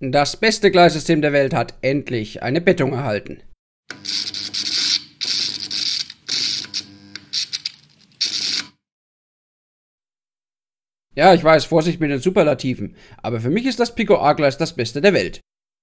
Das beste Gleissystem der Welt hat endlich eine Bettung erhalten. Ja, ich weiß, Vorsicht mit den Superlativen, aber für mich ist das Pico A-Gleis das Beste der Welt.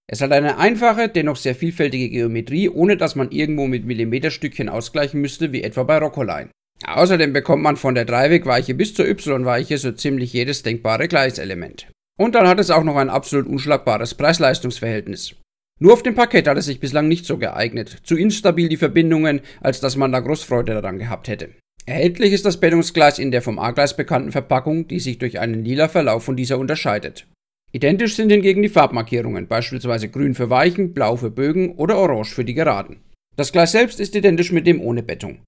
Es hat eine einfache, dennoch sehr vielfältige Geometrie, ohne dass man irgendwo mit Millimeterstückchen ausgleichen müsste, wie etwa bei Roccoline. Außerdem bekommt man von der Dreiwegweiche bis zur Y-Weiche so ziemlich jedes denkbare Gleiselement. Und dann hat es auch noch ein absolut unschlagbares Preis-Leistungs-Verhältnis. Nur auf dem Parkett hat es sich bislang nicht so geeignet, zu instabil die Verbindungen, als dass man da Großfreude daran gehabt hätte. Erhältlich ist das Bettungsgleis in der vom A-Gleis bekannten Verpackung, die sich durch einen lila Verlauf von dieser unterscheidet. Identisch sind hingegen die Farbmarkierungen, beispielsweise grün für Weichen, blau für Bögen oder orange für die Geraden. Das Gleis selbst ist identisch mit dem ohne Bettung.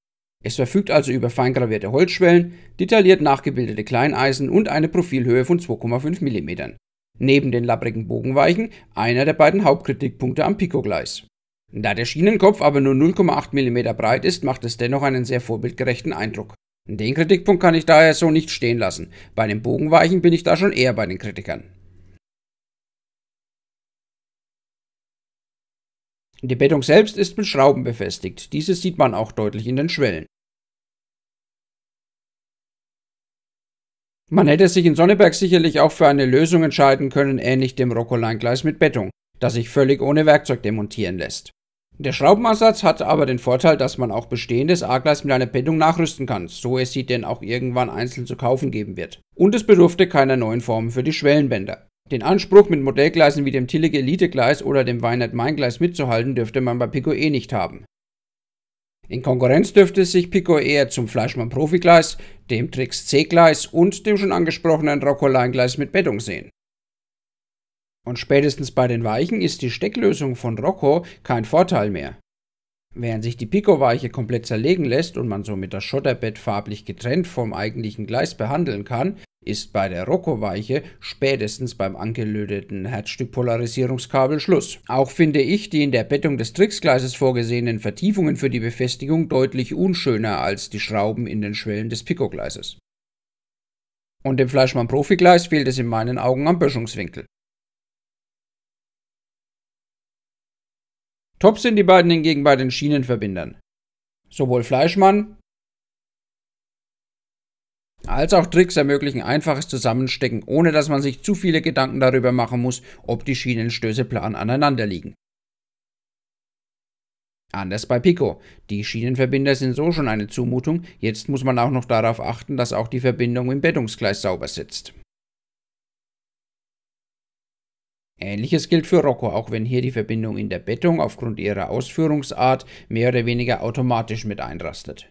Es verfügt also über feingravierte Holzschwellen, detailliert nachgebildete Kleineisen und eine Profilhöhe von 2,5 mm. Neben den labbrigen Bogenweichen einer der beiden Hauptkritikpunkte am Pico-Gleis. Da der Schienenkopf aber nur 0,8 mm breit ist, macht es dennoch einen sehr vorbildgerechten Eindruck. Den Kritikpunkt kann ich daher so nicht stehen lassen. Bei den Bogenweichen bin ich da schon eher bei den Kritikern. Die Bettung selbst ist mit Schrauben befestigt. Dieses sieht man auch deutlich in den Schwellen. Man hätte sich in Sonneberg sicherlich auch für eine Lösung entscheiden können, ähnlich dem Roccoline-Gleis mit Bettung, das sich völlig ohne Werkzeug demontieren lässt. Der Schraubenansatz hat aber den Vorteil, dass man auch bestehendes A-Gleis mit einer Bettung nachrüsten kann, so es sie denn auch irgendwann einzeln zu kaufen geben wird. Und es bedurfte keiner neuen Formen für die Schwellenbänder. Den Anspruch, mit Modellgleisen wie dem Tillich Elite-Gleis oder dem Weinert Main-Gleis mitzuhalten, dürfte man bei Pico eh nicht haben. In Konkurrenz dürfte sich Pico eher zum Fleischmann Profi-Gleis, dem Trix C-Gleis und dem schon angesprochenen Rocco-Line-Gleis mit Bettung sehen. Und spätestens bei den Weichen ist die Stecklösung von Rocco kein Vorteil mehr. Während sich die Pico-Weiche komplett zerlegen lässt und man somit das Schotterbett farblich getrennt vom eigentlichen Gleis behandeln kann, ist bei der Rocco-Weiche spätestens beim angelöteten Herzstückpolarisierungskabel Schluss. Auch finde ich die in der Bettung des Tricksgleises vorgesehenen Vertiefungen für die Befestigung deutlich unschöner als die Schrauben in den Schwellen des Pico-Gleises. Und dem Fleischmann-Profi-Gleis fehlt es in meinen Augen am Böschungswinkel. Top sind die beiden hingegen bei den Schienenverbindern. Sowohl Fleischmann als auch Tricks ermöglichen einfaches Zusammenstecken, ohne dass man sich zu viele Gedanken darüber machen muss, ob die Schienenstöße plan aneinander liegen. Anders bei Pico. Die Schienenverbinder sind so schon eine Zumutung, jetzt muss man auch noch darauf achten, dass auch die Verbindung im Bettungsgleis sauber sitzt. Ähnliches gilt für Rocco, auch wenn hier die Verbindung in der Bettung aufgrund ihrer Ausführungsart mehr oder weniger automatisch mit einrastet.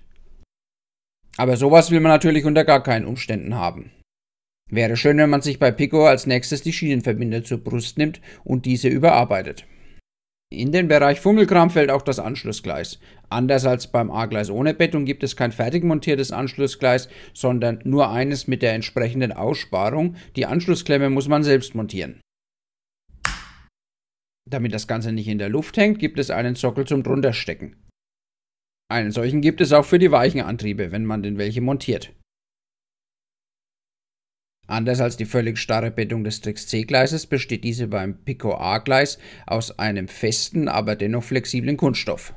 Aber sowas will man natürlich unter gar keinen Umständen haben. Wäre schön, wenn man sich bei Pico als nächstes die Schienenverbinder zur Brust nimmt und diese überarbeitet. In den Bereich Fummelkram fällt auch das Anschlussgleis. Anders als beim A-Gleis ohne Bettung gibt es kein fertig montiertes Anschlussgleis, sondern nur eines mit der entsprechenden Aussparung. Die Anschlussklemme muss man selbst montieren. Damit das Ganze nicht in der Luft hängt, gibt es einen Sockel zum drunterstecken. Einen solchen gibt es auch für die weichen Antriebe, wenn man denn welche montiert. Anders als die völlig starre Bettung des Trix C-Gleises besteht diese beim Pico A-Gleis aus einem festen, aber dennoch flexiblen Kunststoff.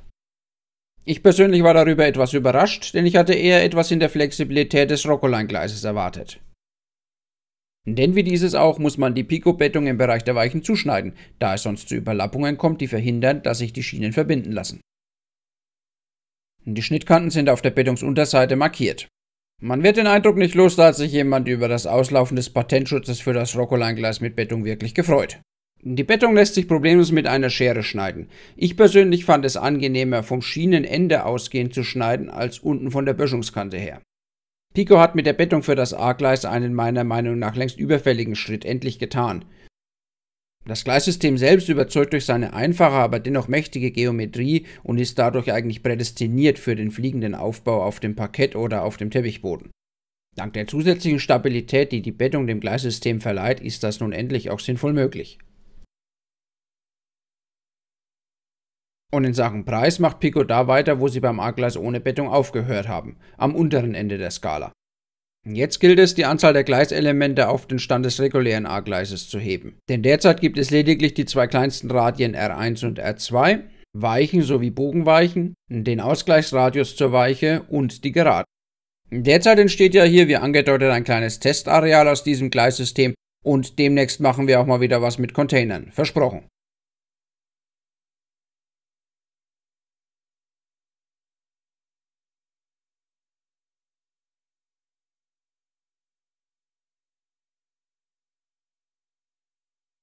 Ich persönlich war darüber etwas überrascht, denn ich hatte eher etwas in der Flexibilität des Roccoline-Gleises erwartet. Denn wie dieses auch muss man die Pico-Bettung im Bereich der Weichen zuschneiden, da es sonst zu Überlappungen kommt, die verhindern, dass sich die Schienen verbinden lassen. Die Schnittkanten sind auf der Bettungsunterseite markiert. Man wird den Eindruck nicht los, da hat sich jemand über das Auslaufen des Patentschutzes für das Roccoline-Gleis mit Bettung wirklich gefreut. Die Bettung lässt sich problemlos mit einer Schere schneiden. Ich persönlich fand es angenehmer, vom Schienenende ausgehend zu schneiden, als unten von der Böschungskante her. Pico hat mit der Bettung für das A-Gleis einen meiner Meinung nach längst überfälligen Schritt endlich getan. Das Gleissystem selbst überzeugt durch seine einfache, aber dennoch mächtige Geometrie und ist dadurch eigentlich prädestiniert für den fliegenden Aufbau auf dem Parkett oder auf dem Teppichboden. Dank der zusätzlichen Stabilität, die die Bettung dem Gleissystem verleiht, ist das nun endlich auch sinnvoll möglich. Und in Sachen Preis macht Pico da weiter, wo sie beim A-Gleis ohne Bettung aufgehört haben, am unteren Ende der Skala. Jetzt gilt es, die Anzahl der Gleiselemente auf den Stand des regulären A-Gleises zu heben. Denn derzeit gibt es lediglich die zwei kleinsten Radien R1 und R2, Weichen sowie Bogenweichen, den Ausgleichsradius zur Weiche und die Geraden. Derzeit entsteht ja hier, wie angedeutet, ein kleines Testareal aus diesem Gleissystem und demnächst machen wir auch mal wieder was mit Containern. Versprochen.